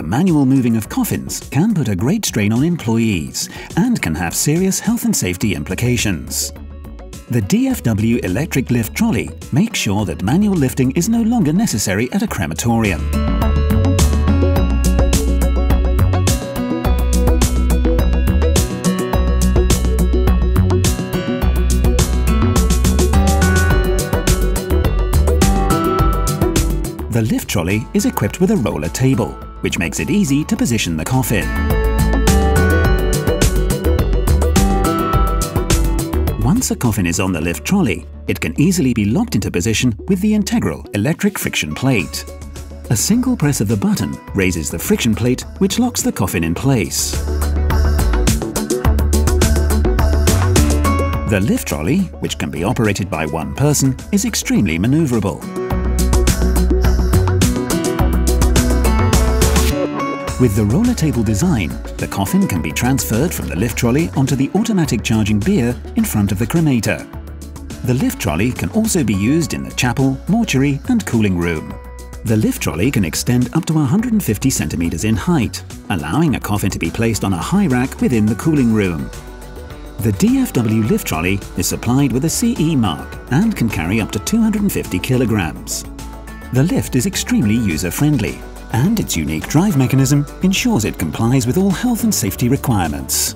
manual moving of coffins can put a great strain on employees and can have serious health and safety implications. The DFW electric lift trolley makes sure that manual lifting is no longer necessary at a crematorium. The lift trolley is equipped with a roller table, which makes it easy to position the coffin. Once a coffin is on the lift trolley, it can easily be locked into position with the integral electric friction plate. A single press of the button raises the friction plate which locks the coffin in place. The lift trolley, which can be operated by one person, is extremely manoeuvrable. With the roller table design, the coffin can be transferred from the lift trolley onto the automatic charging bier in front of the cremator. The lift trolley can also be used in the chapel, mortuary and cooling room. The lift trolley can extend up to 150 centimeters in height, allowing a coffin to be placed on a high rack within the cooling room. The DFW lift trolley is supplied with a CE mark and can carry up to 250 kilograms. The lift is extremely user-friendly and its unique drive mechanism ensures it complies with all health and safety requirements.